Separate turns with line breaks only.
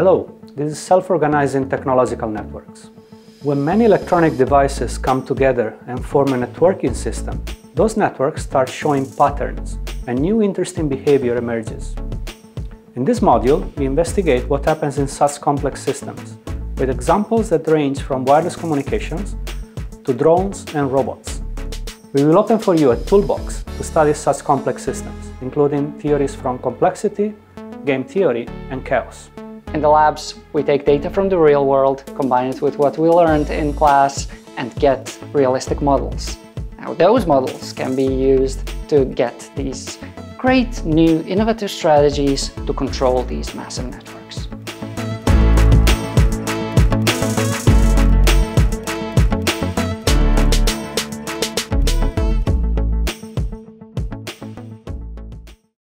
Hello, this is self-organizing technological networks. When many electronic devices come together and form a networking system, those networks start showing patterns and new interesting behavior emerges. In this module, we investigate what happens in such complex systems, with examples that range from wireless communications to drones and robots. We will open for you a toolbox to study such complex systems, including theories from complexity, game theory, and chaos.
In the labs, we take data from the real world, combine it with what we learned in class, and get realistic models. Now, those models can be used to get these great new innovative strategies to control these massive networks.